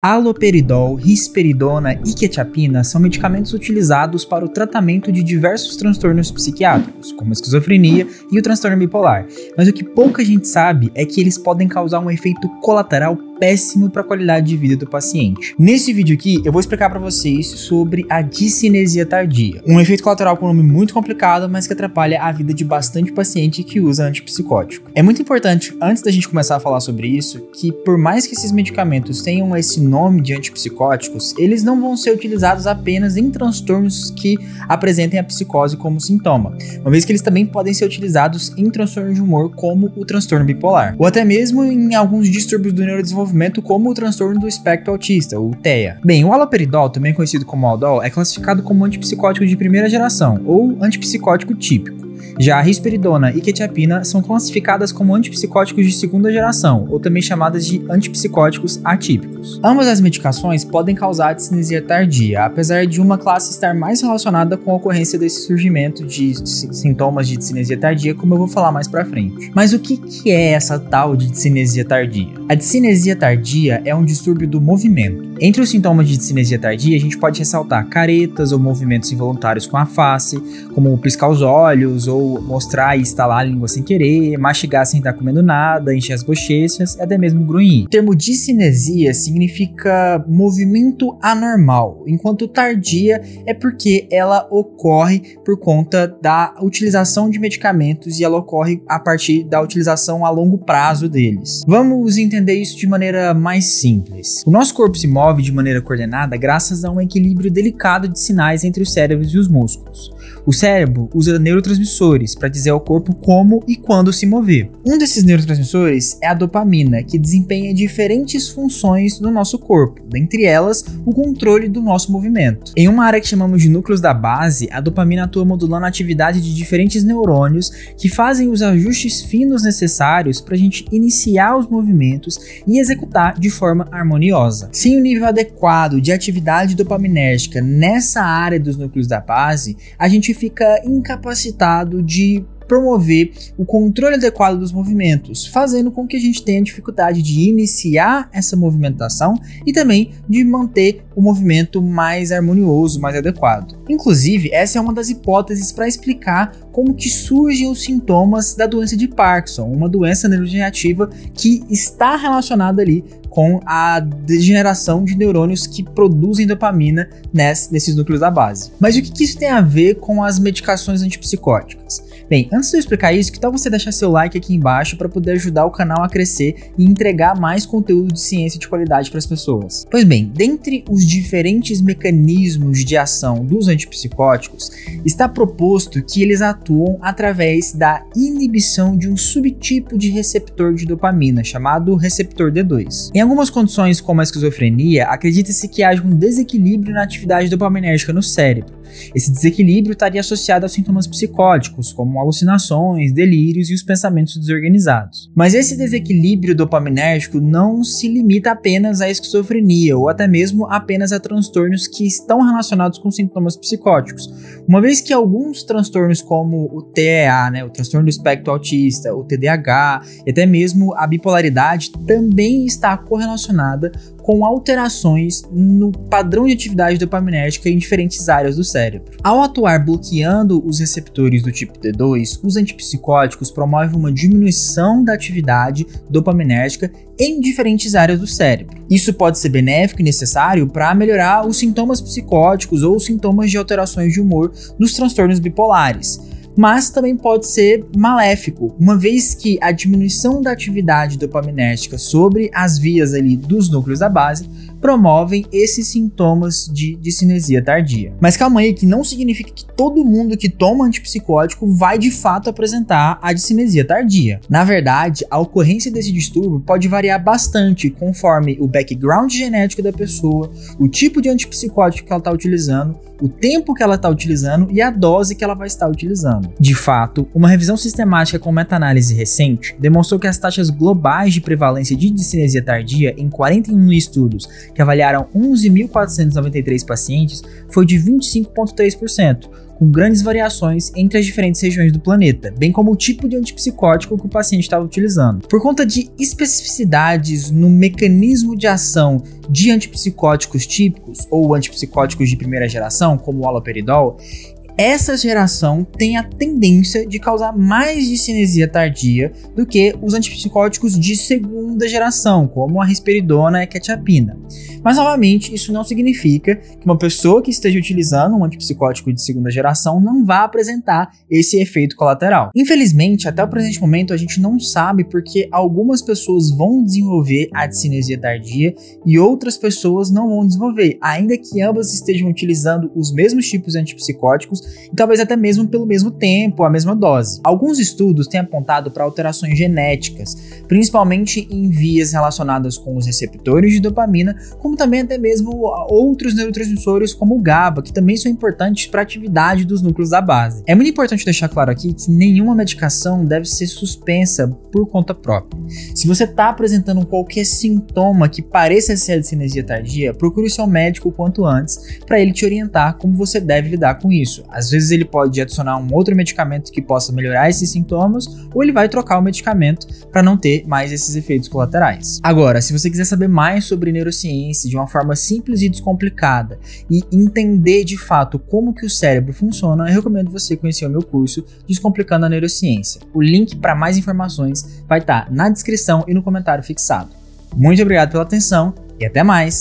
Aloperidol, risperidona e quetiapina são medicamentos utilizados para o tratamento de diversos transtornos psiquiátricos, como a esquizofrenia e o transtorno bipolar. Mas o que pouca gente sabe é que eles podem causar um efeito colateral péssimo para a qualidade de vida do paciente. Nesse vídeo aqui, eu vou explicar para vocês sobre a discinesia tardia, um efeito colateral com um nome muito complicado, mas que atrapalha a vida de bastante paciente que usa antipsicótico. É muito importante, antes da gente começar a falar sobre isso, que por mais que esses medicamentos tenham esse nome de antipsicóticos, eles não vão ser utilizados apenas em transtornos que apresentem a psicose como sintoma, uma vez que eles também podem ser utilizados em transtornos de humor como o transtorno bipolar, ou até mesmo em alguns distúrbios do neurodesenvolvimento desenvolvimento como o transtorno do espectro autista, o TEA. Bem, o haloperidol, também conhecido como Aldol, é classificado como antipsicótico de primeira geração, ou antipsicótico típico. Já a risperidona e quetiapina são classificadas como antipsicóticos de segunda geração, ou também chamadas de antipsicóticos atípicos. Ambas as medicações podem causar discinesia tardia, apesar de uma classe estar mais relacionada com a ocorrência desse surgimento de sintomas de discinesia tardia, como eu vou falar mais pra frente. Mas o que, que é essa tal de discinesia tardia? A discinesia tardia é um distúrbio do movimento. Entre os sintomas de discinesia tardia, a gente pode ressaltar caretas ou movimentos involuntários com a face, como piscar os olhos ou mostrar e estalar a língua sem querer, mastigar sem estar comendo nada, encher as bochechas e até mesmo grunhir. O termo discinesia significa movimento anormal, enquanto tardia é porque ela ocorre por conta da utilização de medicamentos e ela ocorre a partir da utilização a longo prazo deles. Vamos entender isso de maneira mais simples. O nosso corpo se move de maneira coordenada graças a um equilíbrio delicado de sinais entre os cérebros e os músculos. O cérebro usa neurotransmissores para dizer ao corpo como e quando se mover. Um desses neurotransmissores é a dopamina, que desempenha diferentes funções no nosso corpo, dentre elas o controle do nosso movimento. Em uma área que chamamos de núcleos da base, a dopamina atua modulando a atividade de diferentes neurônios que fazem os ajustes finos necessários para a gente iniciar os movimentos e executar de forma harmoniosa. Sem o nível adequado de atividade dopaminérgica nessa área dos núcleos da base, a gente fica incapacitado de promover o controle adequado dos movimentos, fazendo com que a gente tenha dificuldade de iniciar essa movimentação e também de manter o movimento mais harmonioso, mais adequado. Inclusive, essa é uma das hipóteses para explicar como que surgem os sintomas da doença de Parkinson, uma doença neurodegenerativa que está relacionada ali com a degeneração de neurônios que produzem dopamina nesses núcleos da base. Mas o que isso tem a ver com as medicações antipsicóticas? Bem, antes de eu explicar isso, que tal você deixar seu like aqui embaixo para poder ajudar o canal a crescer e entregar mais conteúdo de ciência de qualidade para as pessoas? Pois bem, dentre os diferentes mecanismos de ação dos antipsicóticos, está proposto que eles atuam através da inibição de um subtipo de receptor de dopamina, chamado receptor D2. Em algumas condições, como a esquizofrenia, acredita-se que haja um desequilíbrio na atividade dopaminérgica no cérebro. Esse desequilíbrio estaria associado a sintomas psicóticos, como alucinações, delírios e os pensamentos desorganizados. Mas esse desequilíbrio dopaminérgico não se limita apenas à esquizofrenia ou até mesmo apenas a transtornos que estão relacionados com sintomas psicóticos, uma vez que alguns transtornos como o TEA, né, o transtorno do espectro autista, o TDAH e até mesmo a bipolaridade também está correlacionada com alterações no padrão de atividade dopaminérgica em diferentes áreas do cérebro. Ao atuar bloqueando os receptores do tipo T2, os antipsicóticos promovem uma diminuição da atividade dopaminérgica em diferentes áreas do cérebro. Isso pode ser benéfico e necessário para melhorar os sintomas psicóticos ou sintomas de alterações de humor nos transtornos bipolares mas também pode ser maléfico, uma vez que a diminuição da atividade dopaminérgica sobre as vias ali dos núcleos da base promovem esses sintomas de discinesia tardia. Mas calma aí, que não significa que todo mundo que toma antipsicótico vai de fato apresentar a discinesia tardia. Na verdade, a ocorrência desse distúrbio pode variar bastante conforme o background genético da pessoa, o tipo de antipsicótico que ela está utilizando, o tempo que ela está utilizando e a dose que ela vai estar utilizando. De fato, uma revisão sistemática com meta-análise recente demonstrou que as taxas globais de prevalência de discinesia tardia em 41 estudos que avaliaram 11.493 pacientes foi de 25,3%, com grandes variações entre as diferentes regiões do planeta, bem como o tipo de antipsicótico que o paciente estava utilizando. Por conta de especificidades no mecanismo de ação de antipsicóticos típicos ou antipsicóticos de primeira geração, como o haloperidol, essa geração tem a tendência de causar mais discinesia tardia do que os antipsicóticos de segunda geração, como a risperidona e a quetiapina. Mas novamente, isso não significa que uma pessoa que esteja utilizando um antipsicótico de segunda geração não vá apresentar esse efeito colateral. Infelizmente, até o presente momento a gente não sabe porque algumas pessoas vão desenvolver a discinesia tardia e outras pessoas não vão desenvolver, ainda que ambas estejam utilizando os mesmos tipos de antipsicóticos e talvez até mesmo pelo mesmo tempo, a mesma dose. Alguns estudos têm apontado para alterações genéticas, principalmente em vias relacionadas com os receptores de dopamina, como também até mesmo outros neurotransmissores como o GABA, que também são importantes para a atividade dos núcleos da base. É muito importante deixar claro aqui que nenhuma medicação deve ser suspensa por conta própria. Se você está apresentando qualquer sintoma que pareça ser a cinesia tardia, procure o seu médico o quanto antes para ele te orientar como você deve lidar com isso. Às vezes ele pode adicionar um outro medicamento que possa melhorar esses sintomas, ou ele vai trocar o medicamento para não ter mais esses efeitos colaterais. Agora, se você quiser saber mais sobre neurociência de uma forma simples e descomplicada e entender de fato como que o cérebro funciona, eu recomendo você conhecer o meu curso Descomplicando a Neurociência. O link para mais informações vai estar tá na descrição e no comentário fixado. Muito obrigado pela atenção e até mais!